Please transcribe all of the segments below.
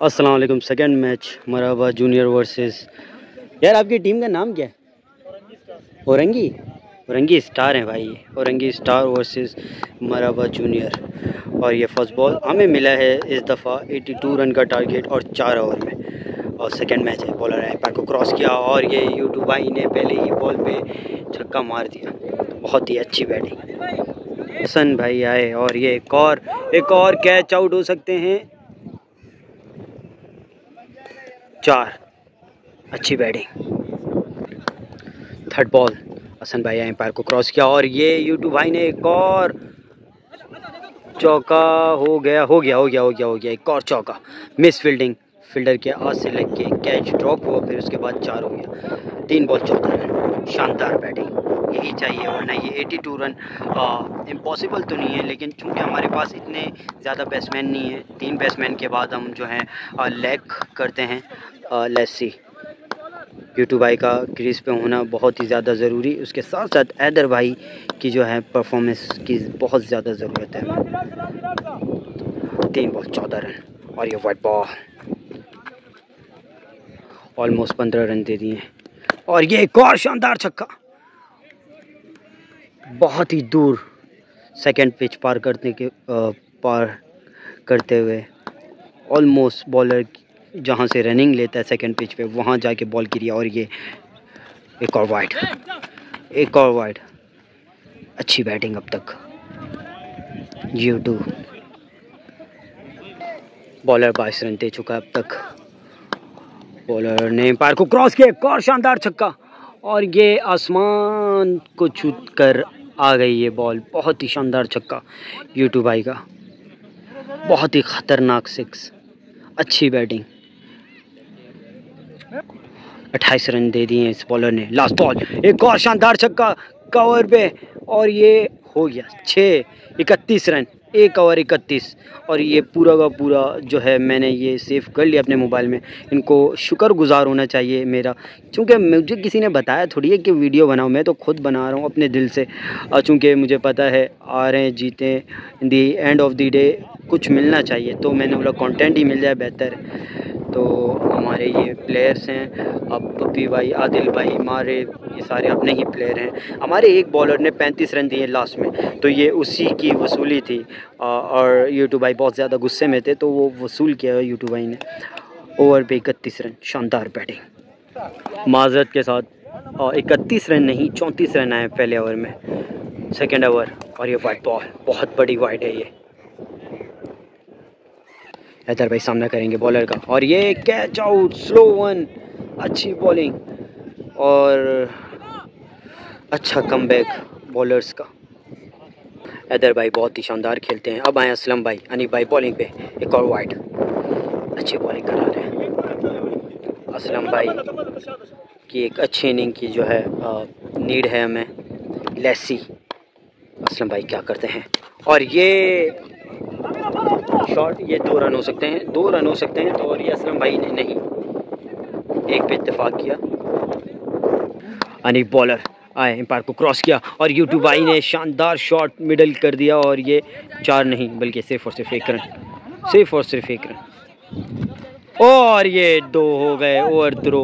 वालेकुम second match मराबा junior versus यार आपकी टीम का नाम क्या है? औरंगी? औरंगी स्टार हैं भाई, औरंगी स्टार वर्सेस मराबा जूनियर और ये फ़र्स्ट बॉल हमें मिला है इस दफ़ा 82 रन का टारगेट और चार ओवर में। और सेकंड मैच है बॉलर पैर को क्रॉस किया और ये यूट्यूब भाई ने पहले ही बॉल पे छक्का मार दिया। बहुत ही अच्छी बैटिंग हसन भाई आए और ये एक और एक और कैच आउट हो सकते हैं। चार। अच्छी बैटिंग। Third ball. हसन भाई एम्पायर को क्रॉस किया और ये यूट्यूब भाई ने एक और चौका हो गया हो गया हो गया हो गया हो गया। एक और चौका। मिस फील्डिंग फील्डर के हाथ से लग के कैच ड्रॉप हुआ, फिर उसके बाद चार हो गया। तीन बॉल रन शानदार बैटिंग। यही चाहिए वरना ये 82 रन इम्पॉसिबल तो नहीं है, लेकिन चूँकि हमारे पास इतने ज़्यादा बैट्समैन नहीं है, तीन बैट्समैन के बाद हम जो हैं लैक करते हैं लेसी यूट्यूब भाई का क्रीज पे होना बहुत ही ज़्यादा ज़रूरी, उसके साथ साथ ऐदर भाई की जो है परफॉर्मेंस की बहुत ज़्यादा ज़रूरत है। तीन बॉल चौदह रन, और ये वाइट बॉल ऑलमोस्ट पंद्रह रन दे दिए। और ये एक और शानदार छक्का। बहुत ही दूर सेकंड पिच पार करने के पार करते हुए ऑलमोस्ट बॉलर जहाँ से रनिंग लेता है सेकंड पिच पे, वहाँ जाके बॉल गिरी और ये एक और वाइड एक और वाइड अच्छी बैटिंग अब तक। यू टू बॉलर बाईस रन दे चुका अब तक। बॉलर ने पार को क्रॉस किया, एक और शानदार छक्का। और ये आसमान को छूट कर आ गई ये बॉल। बहुत ही शानदार छक्का यूट्यूब भाई का। बहुत ही ख़तरनाक सिक्स अच्छी बैटिंग अट्ठाईस रन दे दिए इस बॉलर ने। लास्ट बॉल एक और शानदार छक्का कवर पे। और ये हो गया छः। इकतीस रन। एक और इकतीस। और ये पूरा का पूरा जो है मैंने ये सेव कर लिया अपने मोबाइल में। इनको शुक्र गुज़ार होना चाहिए मेरा। क्योंकि मुझे किसी ने बताया थोड़ी है कि वीडियो बनाओ मैं तो खुद बना रहा हूँ अपने दिल से। चूँकि मुझे पता है, आ रहे हैं, जीतें the end of the day कुछ मिलना चाहिए तो मैंने बोला कंटेंट ही मिल जाए बेहतर। तो हमारे ये प्लेयर्स हैं, अब पप्पी भाई, आदिल भाई हमारे ये सारे अपने ही प्लेयर हैं। हमारे एक बॉलर ने 35 रन दिए लास्ट में तो ये उसी की वसूली थी। और यूट्यूब भाई बहुत ज़्यादा गुस्से में थे तो वो वसूल किया यूट्यूब भाई ने। ओवर पे इकतीस रन, शानदार बैटिंग माजरत के साथ इकतीस रन नहीं, चौंतीस रन आए पहले ओवर में। सेकेंड ओवर और ये वाइट बॉल बहुत बड़ी वाइट है ये। हैदर भाई सामना करेंगे बॉलर का। और ये कैच आउट स्लो वन अच्छी बॉलिंग और अच्छा कमबैक बॉलर्स का। हैदर भाई बहुत ही शानदार खेलते हैं। अब आए असलम भाई अनिक भाई बॉलिंग पे। एक और वाइड अच्छी बॉलिंग करा रहे हैं। असलम भाई की एक अच्छी इनिंग की जो है नीड है हमें। लेसी असलम भाई क्या करते हैं। और ये शॉट, ये दो रन हो सकते हैं, दो रन हो सकते हैं तो और ये असलम भाई ने नहीं, एक पे इतफाक़ किया। अनिक बॉलर आए एम्पायर को क्रॉस किया, और यूट्यूब भाई ने शानदार शॉट मिडल कर दिया, और ये चार नहीं, बल्कि सिर्फ़ और सिर्फ़ एक रन, सिर्फ़ और सिर्फ़ एक रन। और ये दो हो गए ओवर थ्रो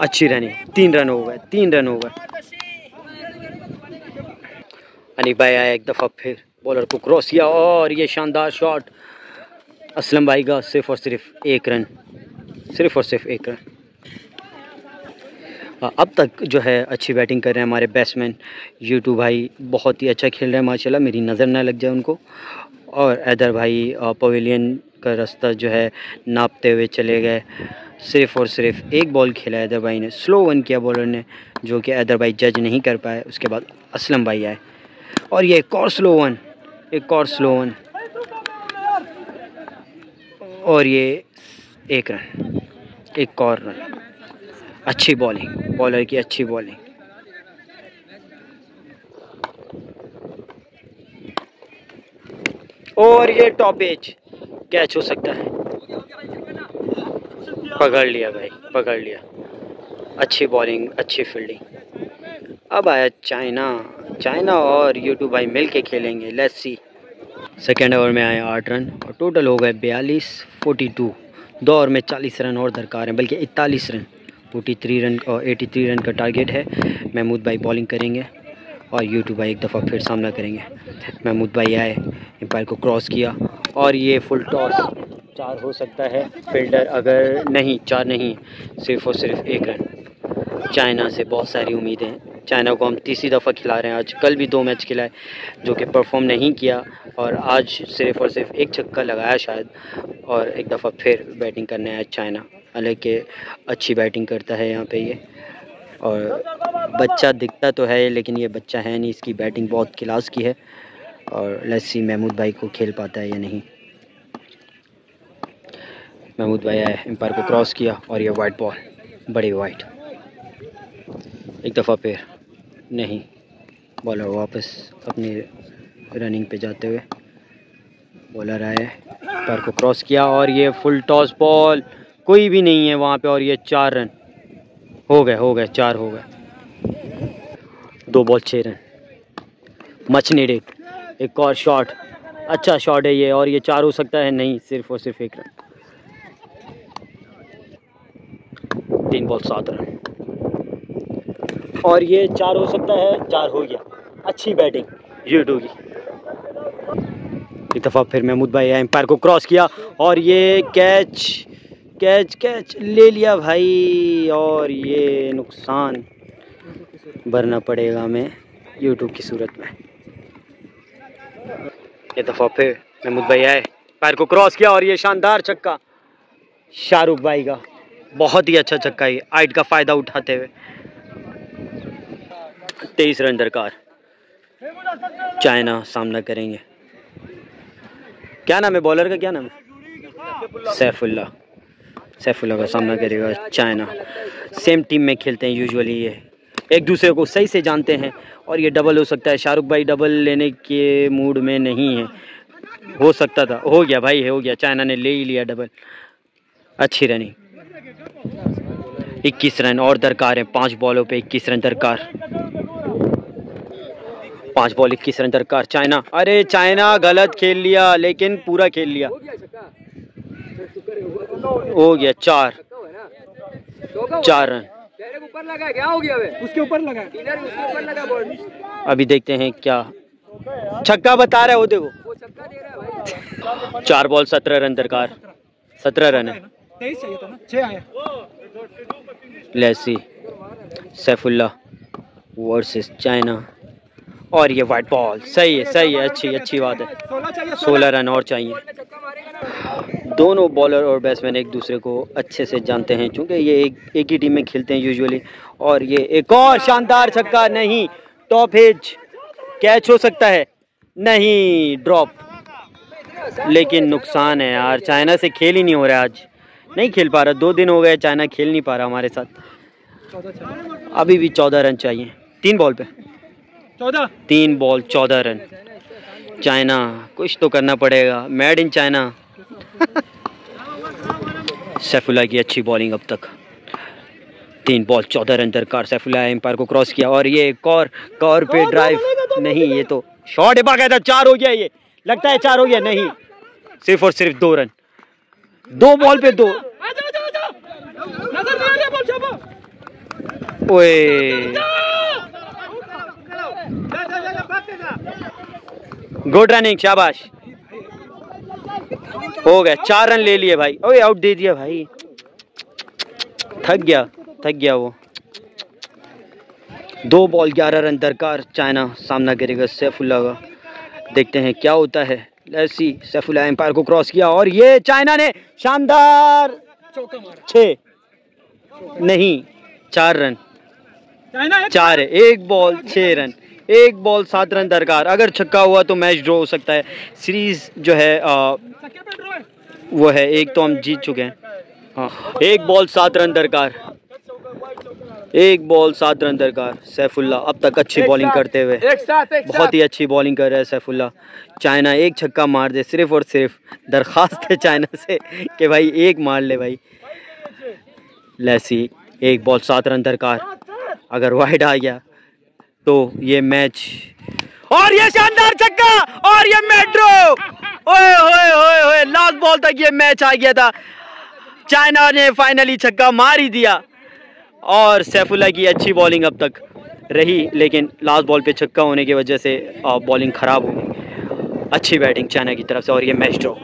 अच्छी रनिंग, तीन रन हो गए, तीन रन हो गए। अनिक भाई आया एक दफ़ा फिर। बॉलर को क्रॉस किया और ये शानदार शॉट असलम भाई का सिर्फ़ और सिर्फ़ एक रन। सिर्फ़ और सिर्फ़ एक रन। अब तक जो है अच्छी बैटिंग कर रहे हैं हमारे बैट्समैन यूटू भाई बहुत ही अच्छा खेल रहे हैं, माशाल्लाह, मेरी नज़र ना लग जाए उनको। और ऐदर भाई पवेलियन का रास्ता जो है नापते हुए चले गए। सिर्फ़ और सिर्फ़ एक बॉल खेला ऐदर भाई ने। स्लो वन किया बॉलर ने, जो कि ऐदर भाई जज नहीं कर पाए। उसके बाद असलम भाई आए। और ये एक और स्लो वन एक और स्लो वन और ये एक रन एक और रन अच्छी बॉलिंग बॉलर की अच्छी बॉलिंग और ये टॉप एज कैच हो सकता है। पकड़ लिया भाई, पकड़ लिया। अच्छी बॉलिंग अच्छी फील्डिंग अब आया चाइना। चाइना और यूट्यूब भाई मिल के खेलेंगे। लेट्स सी सेकेंड ओवर में आए आठ रन और टोटल हो गए बयालीस फोर्टी टू दो ओवर में चालीस रन और दरकार हैं, बल्कि इकतालीस रन। फोर्टी थ्री रन और एटी थ्री रन का टारगेट है। महमूद भाई बॉलिंग करेंगे और यूट्यूब भाई एक दफ़ा फिर सामना करेंगे। महमूद भाई आए एम्पायर को क्रॉस किया और ये फुल टॉस चार हो सकता है। फील्डर अगर नहीं, चार नहीं, सिर्फ़ और सिर्फ़ एक रन। चाइना से बहुत सारी उम्मीदें चाइना को हम तीसरी दफ़ा खिला रहे हैं। आज कल भी दो मैच खिलाए, जो कि परफॉर्म नहीं किया और आज सिर्फ़ और सिर्फ़ एक छक्का लगाया शायद और एक दफ़ा फिर बैटिंग करने आया चाइना। हालाँकि अच्छी बैटिंग करता है यहाँ पे ये। और बच्चा दिखता तो है, लेकिन ये बच्चा है नहीं। इसकी बैटिंग बहुत क्लास की है और लस्सी महमूद भाई को खेल पाता है या नहीं। महमूद भाई आए एम्पायर को क्रॉस किया और ये वाइट बॉल बड़ी वाइट एक दफ़ा फिर। नहीं। बॉलर वापस अपनी रनिंग पे जाते हुए बॉलर आए, पैर को क्रॉस किया और ये फुल टॉस बॉल कोई भी नहीं है वहाँ पे और ये चार रन। हो गए हो गए, चार हो गए। दो बॉल छः रन। मच नीडेड एक और शॉट अच्छा शॉट है ये और ये चार हो सकता है, नहीं, सिर्फ़ और सिर्फ़ एक रन। तीन बॉल सात रन। और ये चार हो सकता है चार हो गया। अच्छी बैटिंग। यूटू की एक दफ़ा फिर महमूद भाई एम्पायर को क्रॉस किया और ये कैच कैच कैच ले लिया भाई। और ये नुकसान भरना पड़ेगा हमें यूट्यूब की सूरत में। ये दफ़ा फिर महमूद भाई आए पैर को क्रॉस किया और ये शानदार छक्का शाहरुख भाई का। बहुत ही अच्छा छक्का है आइट का फ़ायदा उठाते हुए। तेईस रन दरकार चाइना सामना करेंगे। क्या नाम है? बॉलर का क्या नाम है? सैफुल्ला। सैफुल्ला का सामना करेगा चाइना। सेम टीम में खेलते हैं यूजुअली ये। एक दूसरे को सही से जानते हैं और ये डबल हो सकता है। शाहरुख भाई डबल लेने के मूड में नहीं है। हो सकता था। हो गया भाई, हो गया। चाइना ने ले ही लिया डबल अच्छी रनिंग इक्कीस रन और दरकार है। पाँच बॉलों पे इक्कीस रन दरकार। पाँच बॉल इक्कीस रन दरकार। चाइना अरे चाइना गलत खेल लिया लेकिन पूरा खेल लिया। हो गया चार। चार रन। ऊपर लगा क्या हो। गया उसके ऊपर लगा उसके ऊपर लगा अभी देखते हैं क्या। छक्का बता रहा है वो देखो चार बॉल सत्रह रन दरकार। सत्रह रन है। लेसी सैफुल्ला वर्सेस चाइना। और ये वाइट बॉल, सही है सही है, अच्छी अच्छी बात है। सोलह रन और चाहिए। दोनों बॉलर और बैट्समैन एक दूसरे को अच्छे से जानते हैं क्योंकि ये एक एक ही टीम में खेलते हैं यूजुअली और ये एक और शानदार छक्का, नहीं टॉप हिज कैच हो सकता है, नहीं ड्रॉप लेकिन नुकसान है यार, चाइना से खेल ही नहीं हो रहा आज। नहीं खेल पा रहा। दो दिन हो गए चाइना खेल नहीं पा रहा हमारे साथ। अभी भी चौदह रन चाहिए। तीन बॉल पे। चौदह? तीन बॉल चौदह रन। चाइना कुछ तो करना पड़ेगा। मेड इन चाइना सैफुल्ला की अच्छी बॉलिंग अब तक। तीन बॉल चौदह रन दरकार। सैफुल्ला एम्पायर को क्रॉस किया। और ये कौर कौर पे ड्राइव नहीं ये तो शॉट है था। चार हो गया ये। लगता है चार हो गया नहीं। सिर्फ़ और सिर्फ़ दो रन। दो बॉल पे दो। ओए। गुड रनिंग शाबाश। हो गया चार रन ले लिए भाई। ओए आउट दे दिया भाई। थक गया थक गया वो। दो बॉल ग्यारह रन दरकार चाइना सामना करेगा सैफुल्ला का। देखते हैं क्या होता है। ऐसी सैफुल्ला एम्पायर को क्रॉस किया और ये चाइना ने शानदार छ नहीं चार रन। चार है एक बॉल छह रन। एक बॉल सात रन दरकार। अगर छक्का हुआ तो मैच ड्रॉ हो सकता है। सीरीज़ जो है आ, वो है एक तो हम जीत चुके हैं। हाँ एक बॉल सात रन दरकार। एक बॉल सात रन दरकार सैफुल्ला। अब तक अच्छी बॉलिंग करते हुए। बहुत ही अच्छी बॉलिंग कर रहा है सैफुल्ला। चाइना एक छक्का मार दे सिर्फ़ और सिर्फ़ दरख्वास्त है चाइना से कि भाई एक मार ले भाई। लैसी एक बॉल सात रन दरकार। अगर वाइड आ गया तो ये मैच और ये शानदार छक्का! और ये मेट्रो ओए होए होए होए लास्ट बॉल तक ये मैच आ गया था। चाइना ने फाइनली छक्का मार ही दिया। और सैफुल्ला की अच्छी बॉलिंग अब तक रही, लेकिन लास्ट बॉल पे छक्का होने की वजह से बॉलिंग ख़राब हो गई। अच्छी बैटिंग चाइना की तरफ़ से, और ये मैच ड्रॉ